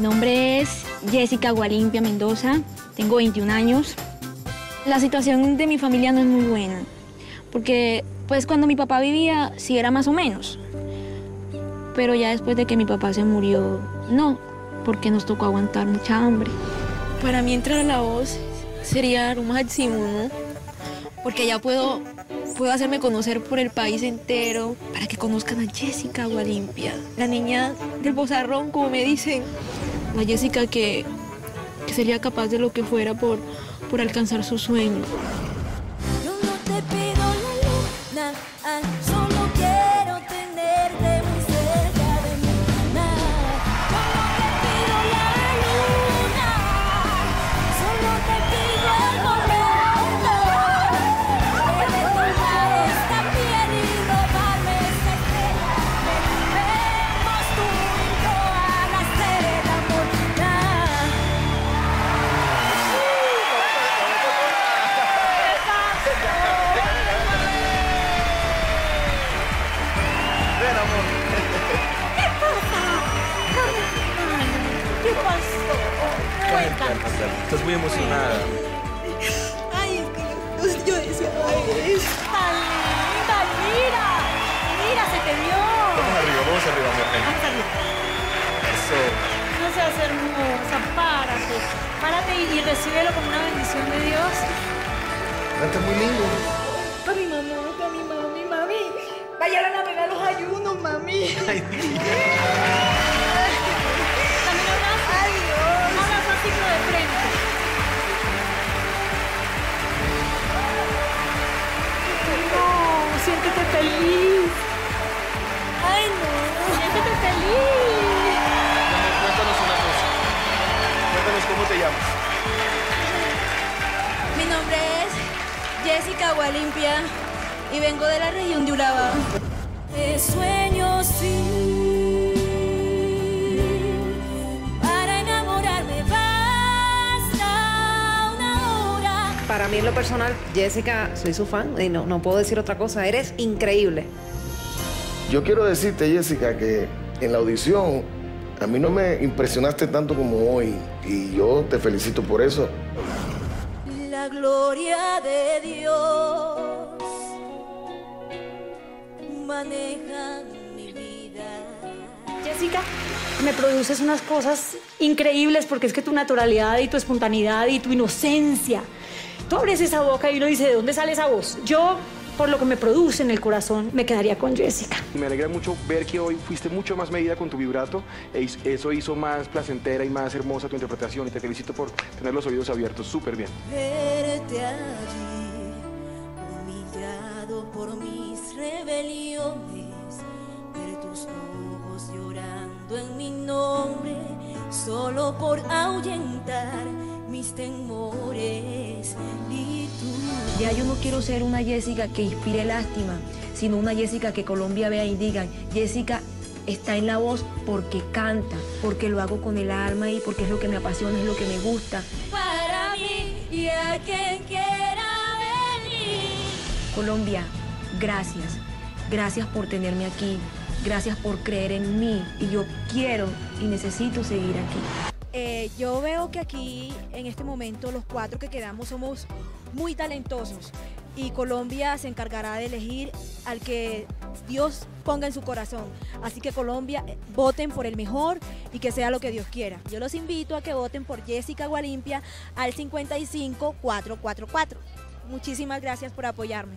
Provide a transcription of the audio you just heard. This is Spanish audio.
Mi nombre es Jessica Gualimpia Mendoza, tengo 21 años. La situación de mi familia no es muy buena, porque pues cuando mi papá vivía sí era más o menos, pero ya después de que mi papá se murió, no, porque nos tocó aguantar mucha hambre. Para mí entrar a la voz sería lo máximo, ¿no? Porque ya puedo, puedo hacerme conocer por el país entero para que conozcan a Jessica Gualimpia, la niña del bozarrón, como me dicen. La Jessica que, que sería capaz de lo que fuera por, por alcanzar pido la luna, Estás muy emocionada. Ay, es que yo, yo decía, ay, es tan linda, mira, mira, se te vio. Vamos arriba, vamos arriba, amor. Vamos arriba. Eso. No seas hermosa, párate, párate y, y recíbelo como una bendición de Dios. Está muy lindo. Para mi mamá, para mi mami, mami. Vaya a navegar los ayunos, mami. Ay, Jessica Gualimpia y vengo de la región de Urabá. Te sueño sí. Para enamorarme basta una hora. Para mí en lo personal, Jessica, soy su fan y no, no puedo decir otra cosa. Eres increíble. Yo quiero decirte, Jessica, que en la audición a mí no me impresionaste tanto como hoy y yo te felicito por eso. Gloria de Dios maneja mi vida. Jessica, me produces unas cosas increíbles porque es que tu naturalidad y tu espontaneidad y tu inocencia, tú abres esa boca y uno dice, ¿de dónde sale esa voz? Yo, por lo que me produce en el corazón, me quedaría con Jessica. Me alegra mucho ver que hoy fuiste mucho más medida con tu vibrato. e Eso hizo más placentera y más hermosa tu interpretación. Y te felicito por tener los oídos abiertos. Súper bien. Verte allí, humillado por mis rebeliones, ver tus ojos llorando en mi nombre, solo por ahuyentar mis temores. Y tú. Ya yo no quiero ser una Jessica que inspire lástima, sino una Jessica que Colombia vea y diga, Jessica está en la voz porque canta, porque lo hago con el alma y porque es lo que me apasiona, es lo que me gusta. para mí y a quien quiera venir. Colombia, gracias. Gracias por tenerme aquí. Gracias por creer en mí. Y yo quiero y necesito seguir aquí. Eh, yo veo que aquí en este momento los cuatro que quedamos somos muy talentosos y Colombia se encargará de elegir al que Dios ponga en su corazón. Así que Colombia, eh, voten por el mejor y que sea lo que Dios quiera. Yo los invito a que voten por Jessica Gualimpia al 55444. Muchísimas gracias por apoyarme.